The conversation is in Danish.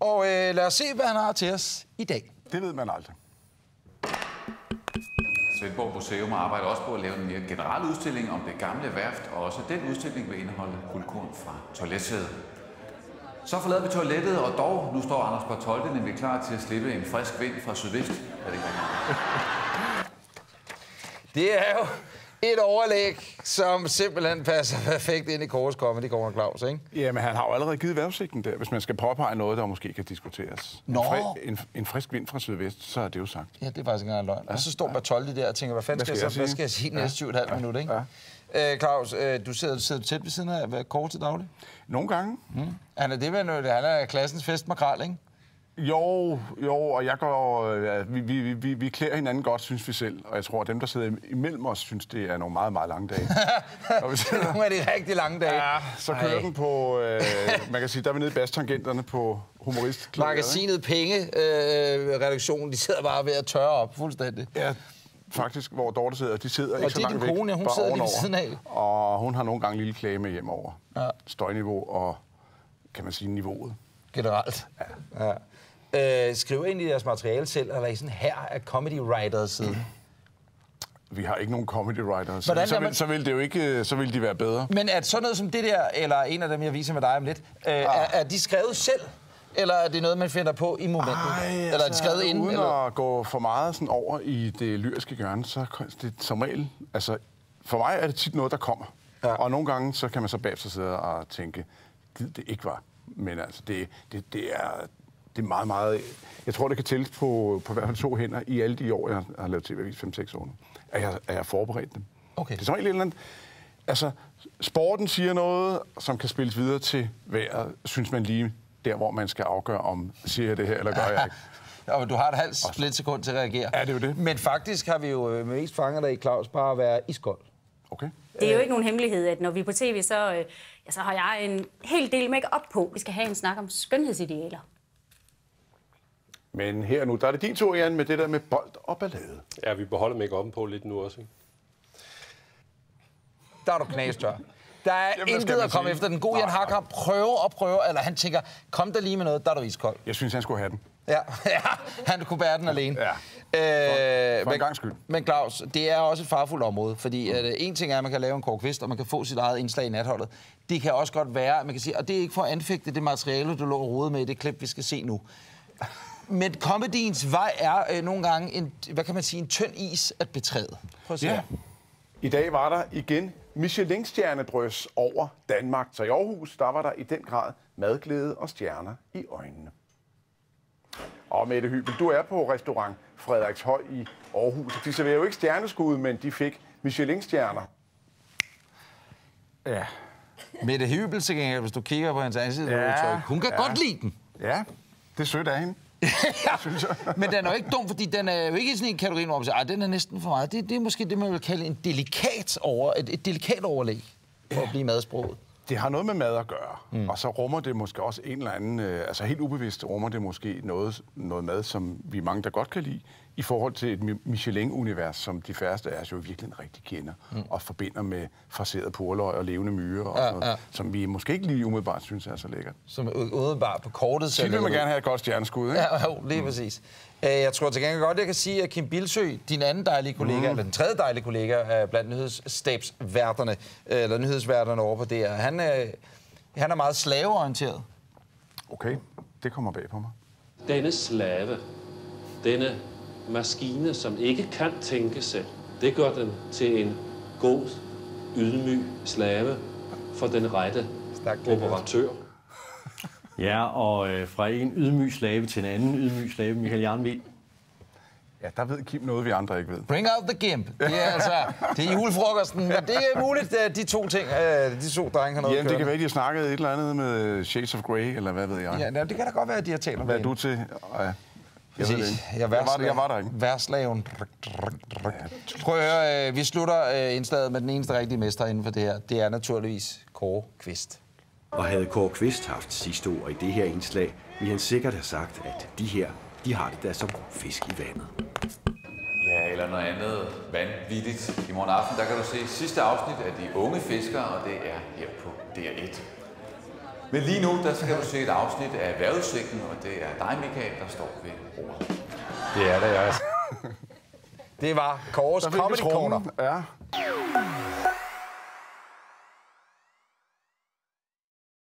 Og øh, lad os se, hvad han har til os i dag. Det ved man aldrig. Svendborg Museum arbejder også på at lave en mere generel udstilling om det gamle værft, og også den udstilling vil indeholde guldkorn fra toiletsædet. Så forlader vi toilettet, og dog, nu står Anders Bartoldi nemlig klar til at slippe en frisk vind fra sydvest. Er det? Det er jo et overlæg, som simpelthen passer perfekt ind i Kåres Comedy Corner Claus, ikke? Jamen, han har jo allerede givet vejrudsigten der. Hvis man skal påpege noget, der måske kan diskuteres. Nå. En, fri, en, en frisk vind fra sydvest, så er det jo sagt. Ja, det er faktisk ikke engang løgn. Og så står Bartoldi der og tænker, hvad fanden Hvad skal, jeg, jeg så, hvad sige? skal jeg sige næste 7,5 minut, ikke? Øh, Claus, øh, du sidder, sidder tæt ved siden af Kåre til daglig. Nogle gange. Han er det, med, han er klassens fest makrel, ikke? Jo, jo, og jeg går, øh, vi, vi, vi, vi klæder hinanden godt, synes vi selv. Og jeg tror, at dem, der sidder imellem os, synes, det er nogle meget, meget lange dage. Når vi sidder, Nogle af de rigtig lange dage. ja, så kører Ej. den på, øh, man kan sige, der er vi nede i bastangenterne på humorist. Magasinet Penge, øh, redaktionen, de sidder bare ved at tørre op fuldstændig. Ja, faktisk, hvor Dorte sidder. De sidder ikke Og så det er langt din væk. kone, ja, hun sidder lige ved siden af. Og hun har nogle gange en lille klage med hjem over Ja. støjniveau og, kan man sige, niveauet. Generelt. Ja. ja. Øh, skriver ind i deres materiale selv, eller er I sådan her af comedy writers side? Vi har ikke nogen comedy writers. Hvordan så, er vil, man- så, vil det jo ikke, så vil de være bedre. Men er sådan noget som det der, eller en af dem, jeg viser med dig om lidt, øh, er, er de skrevet selv? Eller er det noget, man finder på i momentet? eller er de skrevet inden? Uden Eller? at gå for meget sådan over i det lyriske hjørne, så er det som regel... Altså, for mig er det tit noget, der kommer. Ja. Og nogle gange, så kan man så bagefter sidde og tænke, gid det ikke var. Men altså, det, det, det er... Det er meget, meget... Jeg tror, det kan tælles på, på hvert fald to hænder i alle de år, jeg har lavet tv-avis, 5-6 år nu. At jeg, at jeg har forberedt dem. Okay. Det er som regel et eller andet... Altså, sporten siger noget, som kan spilles videre til vejret, synes man lige der, hvor man skal afgøre, om siger jeg det her, eller gør jeg ikke. Ja, men du har et halvt splitsekund til at reagere. Ja, det er jo det. Men faktisk har vi jo øh, mest fanget dig i, Claus, bare at være iskold. Okay. Det er jo ikke nogen hemmelighed, at når vi er på tv, så, øh, ja, så har jeg en hel del make op på. Vi skal have en snak om skønhedsidealer. Men her nu, der er det din tur, Jan, med det der med bold og ballade. Ja, vi beholder make på lidt nu også. Ikke? Der er du knastør. Der er skal intet at komme sige? efter. Den gode Jan. Hakker prøver og prøver, eller han tænker, kom der lige med noget, der er du iskold. Jeg synes, han skulle have den. Ja, ja han kunne bære den alene. Ja. Øh, for en men- gangs skyld. Men Claus, det er også et farfuldt område, fordi at, øh, en ting er, at man kan lave en Kvist, og man kan få sit eget indslag i natholdet. Det kan også godt være, at man kan sige, og det er ikke for at anfægte det materiale, du lå og rode med i det klip, vi skal se nu. Men comediens vej er øh, nogle gange en, hvad kan man sige, en tynd is at betræde. Prøv at se Ja. I dag var der igen Michelin-stjernedrøs over Danmark. Så i Aarhus, der var der i den grad madglæde og stjerner i øjnene. Og Mette Hybel, du er på restaurant Frederikshøj i Aarhus. De serverer jo ikke stjerneskud, men de fik Michelin-stjerner. Ja. Mette Hybel, til gengæld, hvis du kigger på hendes ansigtsudtryk, Ja, hun kan ja. godt lide den. Ja, det er sødt af hende. synes jeg. Men den er jo ikke dum, fordi den er jo ikke i sådan en kategori, hvor man siger, "Ej, den er næsten for meget. Det, det er måske det, man vil kalde en delikat over, et, et delikat overlæg for at blive madsproget. Det har noget med mad at gøre, mm. og så rummer det måske også en eller anden, øh, altså helt ubevidst rummer det måske noget, noget mad, som vi mange, der godt kan lide, i forhold til et Mi- Michelin-univers, som de færreste af os jo virkelig rigtig kender, mm. og forbinder med fraseret purløg og levende myrer, og Ja, sådan noget, ja. som vi måske ikke lige umiddelbart synes er så lækkert. Som umiddelbart på kortet Så vil man gerne have et godt stjerneskud, ikke? Ja, jo, lige præcis. Øh, Jeg tror til gengæld godt, jeg kan sige, at Kim Bilsø, din anden dejlige kollega, mm. eller den tredje dejlige kollega blandt nyhedsstabsværterne, eller nyhedsværterne over på DR, han, øh, han er meget slaveorienteret. Okay, det kommer bag på mig. Denne slave, denne maskine, som ikke kan tænke selv, det gør den til en god, ydmyg slave for den rette operatør. Ja, og øh, fra en ydmyg slave til en anden ydmyg slave, Michael Jarnvild. Ja, der ved Kim noget, vi andre ikke ved. Bring out the gimp. Det er altså, det er julefrokosten, men det er muligt, at de to ting, øh, de to drenge har noget Jamen, det kan være, at de har snakket et eller andet med Shades of Grey, eller hvad ved jeg. Ja, det kan da godt være, at de har talt om Hvad er du til? Ja. Jeg, ved det ikke. Jeg, jeg, var, der- jeg var der ikke. Værslaven. Prøv at høre, øh, vi slutter øh, indslaget med den eneste rigtige mester inden for det her. Det er naturligvis Kåre Kvist. Og havde Kåre Kvist haft sidste ord i det her indslag, ville han sikkert have sagt, at de her, de har det da som fisk i vandet. Ja, eller noget andet vanvittigt. I morgen aften, der kan du se sidste afsnit af De Unge Fiskere, og det er her på DR1. Men lige nu, der skal du se et afsnit af vejrudsigten, og det er dig, Michael, der står ved roret. Det er det, jeg Det var Kåres Comedy Corner. Ja.